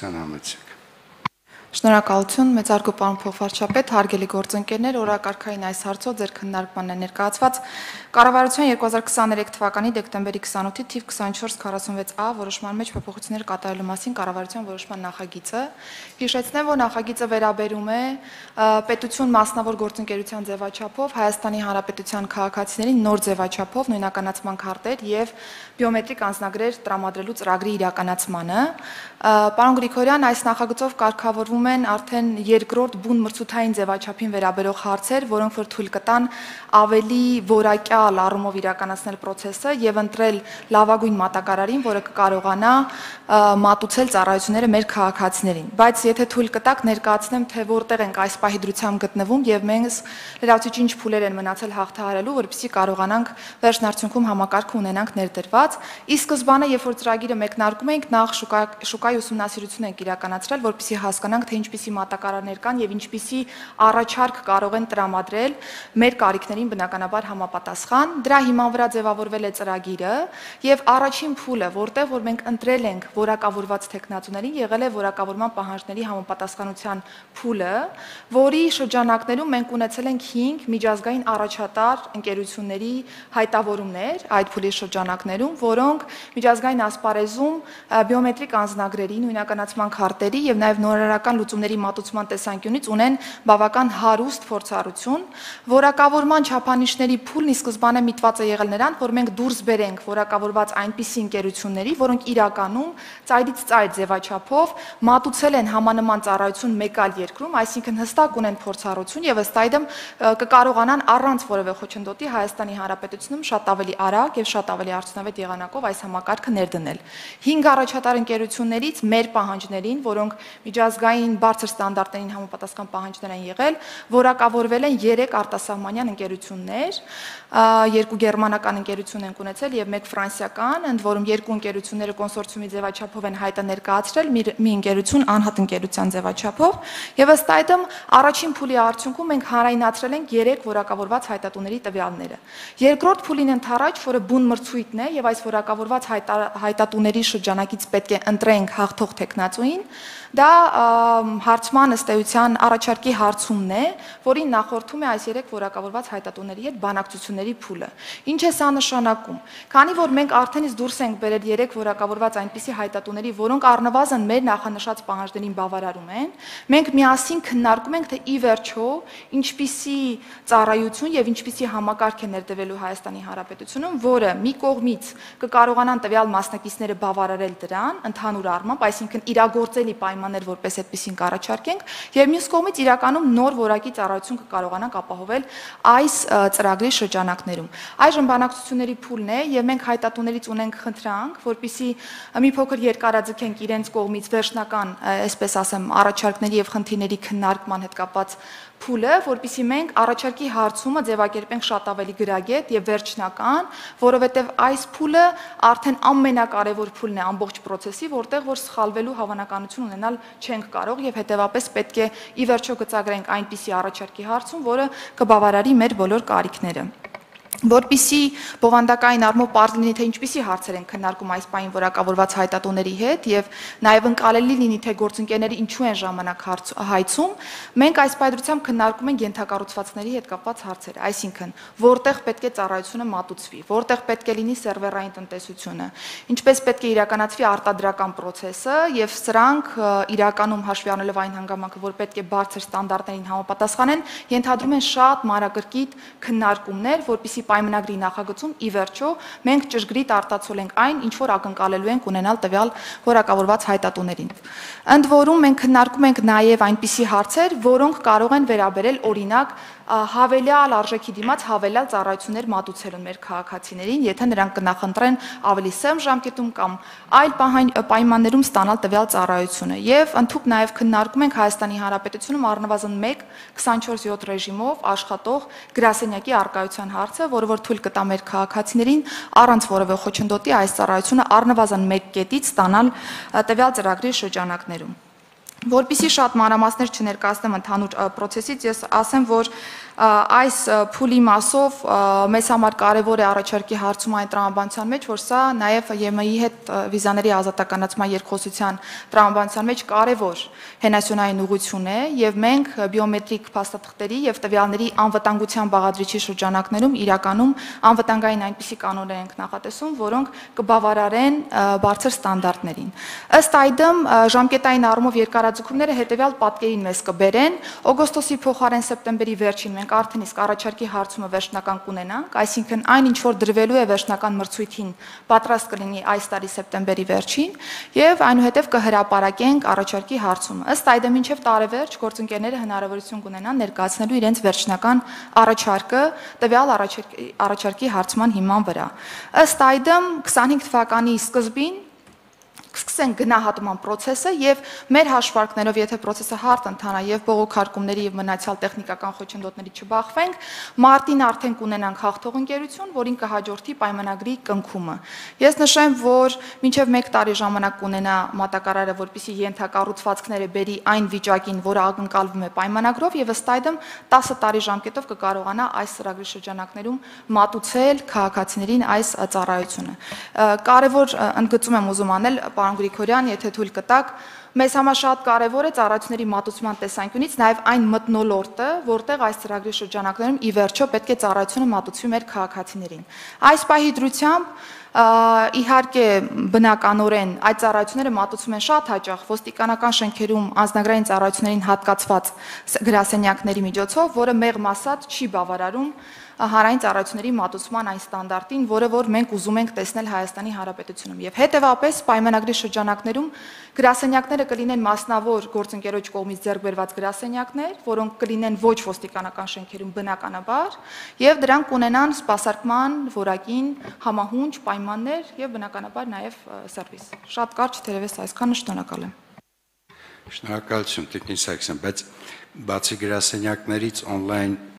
Sen Ahmet Շնորհակալություն մեծարգո պարոն փոխվարչապետ, հարգելի գործընկերներ, օրակարգային այս հարցով ձեր քննարկմանն է ներկայացված Կառավարության 2023 թվականի դեկտեմբերի 28-ի թիվ 2446A որոշման մեջ փոփոխություններ կատարելու մասին կառավարության որոշման նախագիծը։ Հիշեցնեմ, որ նախագիծը վերաբերում է պետություն մասնավոր գործընկերության ձևաչափով Հայաստանի Հանրապետության քաղաքացիներին նոր ձևաչափով նույնականացման քարտեր եւ բիոմետրիկ անձնագրեր տրամադրելու ծրագրի իրականացմանը։ Պարոն Գրիգորյան, այս նախագծով կարգավորվում են արդեն երկրորդ բուն մրցութային ձևաչափին վերաբերող հարցեր, որոնք որ թույլ կտան ավելի որակյալ առումով իրականացնել process-ը եւ ընտրել լավագույն մատակարարին, որը կկարողանա մատուցել ծառայությունները մեր քաղաքացիներին։ Բայց եթե թույլ կտակ ներկայացնեմ, թե որտեղ ենք այս պահի դրությամբ գտնվում եւ մենք լրացուցիչ ինչ փուլեր են մնացել հաղթահարելու, որպեսզի կարողանանք վերջնարդյունքում համակարգ ունենանք ներդրված։ Ի սկզբանե, երբ որ ծրագիրը մեկնարկում էինք, նախ շուկա շուկայի ուսումնասիրություն ենք իրականացրել, որպեսզի հասկանանք, թե ինչպիսի մատակարարներ կան եւ ինչպիսի առաջարկ կարող են տրամադրել մեր կարիքներին բնականաբար համապատասխան։ Դրա հիման վրա ձևավորվել է ծրագիրը եւ առաջին փուլը, որտեղ որ մենք ընտրել ենք որակավորված տեխնացուներին, եղել է որակավորման պահանջների համապատասխանության փուլը, որի շրջանակներում մենք ունեցել ենք 5 միջազգային առաջատար ընկերությունների հայտավորումներ այդ փուլի շրջանակներում, որոնք միջազգային ասպարեզում բիոմետրիկ անձնագրերի, նույնականացման քարտերի եւ նաեւ նորարարական լուծումների մատուցման տեսանկյունից ունեն բավական հարուստ փորձառություն։ Որակավորման չափանիշների փուլն ի սկզբանե միտված է եղել նրան, որ մենք դուրս բերենք որակավորված այնպիսի ընկերությունների, որոնք իրականում ծայրից ծայր ձևաչափով մատուցել են համանման ծառայություն մեկ այլ երկրում, այսինքն հստակ ունեն փորձառություն եւ ըստ այդմ կկարողանան առանց որևէ խոչընդոտի Հայաստանի Հանրապետությունում շատ ավելի արագ եւ շատ ավելի արդյունավետ եղանակով այս համակարգը ներդնել։ 5 առաջատար ընկերություններից մեր պահանջներին, որոնք միջազգային բարձր ստանդարտներին համապատասխան պահանջներ են եղել, որակավորվել են 3 արտասահմանյան ընկերություններ, երկու գերմանական ընկերություն են ունեցել եւ մեկ ֆրանսիական, ընդ որում երկու ընկերությունները կոնսորցիումի ձևաչափով են հայտը ներկայացրել, մի, ընկերություն անհատ ընկերության ձևաչափով, եւ ըստ այդմ առաջին փուլի արդյունքում մենք հանրայնացրել ենք 3 որակավորված հայտատուների տվյալները։ Երկրորդ փուլին ընթരാճ, որը բուն մրցույթն է եւ այս որակավորված հայտատուների շրջանակից պետք է ընտրենք հաղթող տեխնացուին, Դա հարցման ըստ էության առաջարկի հարցումն է, որին նախորդում է այս երեք որակավորված հայտատուների հետ բանակցությունների փուլը։ Ինչ է սա նշանակում։ Քանի որ մենք արդեն իսկ դուրս ենք բերել երեք որակավորված այնպիսի հայտատուների, որոնք առնվազն մեր նախանշած պահանջներին բավարարում են, մենք միասին քննարկում ենք, թե ի վերջո ինչպիսի ծառայություն եւ ինչպիսի համակարգ է ներդրվելու Հայաստանի Հանրապետությունում, որը մի կողմից կկարողանան տվյալ մասնակիցները բավարարել դրան ընդհանուր առմամբ, այսինքն իրագործելի պայման պայմաններ որպես այդպեսին կառաջարկենք եւ մյուս կողմից իրականում նոր որակի ծառայություն կկարողանանք ապահովել այս ծրագրի շրջանակներում։ Այժմ բանակցությունների փուլն է եւ մենք հայտատուներից ունենք խնդրանք, որpիսի մի փոքր երկարաձգենք իրենց կողմից վերջնական, այսպես ասեմ, առաջարկների եւ խնդիրների քննարկման հետ կապված փուլը, որpիսի մենք առաջարկի հարցումը ձևակերպենք շատ ավելի գրագետ եւ վերջնական, որովհետեւ այս փուլը արդեն ամենակարևոր փուլն է ամբողջ process-ի, որտեղ որ սխալվելու հավանականություն ունենալ չենք կարող եւ հետեւապես պետք է ի վերջո գծագրենք այնպիսի առաջարկի հարցում, որը կբավարարի մեր բոլոր կարիքները որpիսի բովանդակային առումով པարզ լինի թե ինչպիսի հարցեր են քննարկում այս պայն որակավորված հայտատոների հետ եւ նաեւ ընկալելի լինի թե գործընկերները ինչու են ժամանակ հայցում մենք այս պայդրությամբ քննարկում ենք ենթակառուցվածքների հետ կապված հարցեր այսինքն որտեղ պետք է ծառայությունը մատուցվի որտեղ պետք է լինի սերվերային տնտեսությունը ինչպես պետք է իրականացվի արտադրական process-ը եւ սրանք իրականում հաշվի առնելով այն հանգամանքը որ պետք է բարձր ստանդարտներին համապատասխանեն ենթադրում են շատ մանրակրկիտ քննարկումներ որpիսի պայմանագրի նախագծում ի վերջո մենք ճշգրիտ արտացոլենք այն, ինչ որ ակնկալելու ենք ունենալ տվյալ որակավորված հայտատուներին։ Ընդ որում մենք քննարկում ենք նաև այնպիսի հարցեր, որոնք կարող են վերաբերել օրինակ հավելյալ արժեքի դիմաց հավելյալ ծառայություններ մատուցելուն մեր քաղաքացիներին, եթե նրանք կնախընտրեն ավելի սեմ ժամկետում կամ այլ պայմաններում ստանալ տվյալ ծառայությունը։ Եվ ընդհանուր նաև քննարկում ենք Հայաստանի Հանրապետությունում առնվազն 1 24/7 ռեժիմով աշխատող գրասենյակի արկայության հարցը, որը որ թույլ կտա մեր քաղաքացիներին առանց որևէ խոչընդոտի այս ծառայությունը առնվազն 1 կետից ստանալ տվյալ ծրագրի շրջանակներում։ Որպիսի շատ մանրամասներ չներկայացնեմ ընդհանուր process-ից, ես ասեմ, որ այս փուլի մասով մեզ համար կարևոր է առաջարկի հարցում այն տրամաբանության մեջ, որ սա նաև ԵՄ-ի հետ վիզաների ազատականացման երկխոսության տրամաբանության մեջ կարևոր հենասյոնային ուղղություն է եւ մենք բիոմետրիկ փաստաթղթերի եւ տվյալների անվտանգության բաղադրիչի շրջանակներում իրականում անվտանգային այնպիսի կանոններ ենք նախատեսում, որոնք կբավարարեն բարձր ստանդարտներին։ Ըստ այդմ ժամկետային առումով երկարաձգումները հետեւյալ պատկերին մեզ կբերեն օգոստոսի փոխարեն սեպտեմբերի վերջին մենք արդեն իսկ առաջարկի հարցումը վերջնական կունենանք, այսինքն այն ինչ որ դրվելու է վերջնական մրցույթին պատրաստ կլինի այս տարի սեպտեմբերի վերջին եւ այնուհետեւ կհրապարակենք առաջարկի հարցումը։ Ըստ այդմ ինչեւ տարեվերջ գործընկերները հնարավորություն կունենան ներկայացնելու իրենց վերջնական առաջարկը տվյալ առաջարկի, առաջարկի հարցման հիման վրա։ Ըստ այդմ 25 թվականի սկզբին կսկսեն գնահատման process-ը եւ մեր հաշվարկներով, եթե process-ը հարթ ընթանա եւ բողոքարկումների եւ մնացյալ տեխնիկական խոչընդոտների չբախվենք, մարտին արդեն կունենանք հաղթող ընկերություն, որին կհաջորդի պայմանագրի կնքումը։ Ես նշեմ, որ մինչեւ 1 տարի ժամանակ կունենա մատակարարը, որպիսի ենթակառուցվածքները բերի այն վիճակին, որը ակնկալվում է պայմանագրով եւ ըստ այդմ 10 տարի ժամկետով կկարողանա այս ծրագրի շրջանակներում մատուցել քաղաքացիներին այս ծառայությունը։ Կարևոր ընդգծում եմ ուզում անել պարոն Գրիգորյան, եթե թույլ կտակ, մեզ համար շատ կարևոր է ծառայությունների մատուցման տեսանկյունից նաև այն մտնոլորտը, որտեղ այս ծրագրի շրջանակներում ի վերջո պետք է ծառայությունը մատուցվի մեր քաղաքացիներին։ Այս պահի դրությամբ իհարկե բնականորեն այդ ծառայությունները մատուցվում են շատ հաճախ ոստիկանական շենքերում անձնագրային ծառայություններին հատկացված գրասենյակների միջոցով, որը մեղմ ասած չի բավարարում հանրային ծառայությունների մատուցման այն ստանդարտին, որը որ մենք ուզում ենք տեսնել Հայաստանի Հանրապետությունում։ Եվ հետևապես պայմանագրի շրջանակներում գրասենյակները կլինեն մասնավոր գործընկերոջ կողմից ձեռք բերված գրասենյակներ, որոնք կլինեն ոչ ոստիկանական շենքերում բնականաբար, եւ դրանք կունենան սպասարկման որակին համահունչ պայմաններ եւ բնականաբար նաեւ սերվիս։ Շատ կարճ թերևս այսքանը շնորհակալ եմ։ Շնորհակալություն, Տիկնիկ Սարգսյան, բայց բացի գրասենյակներից on-line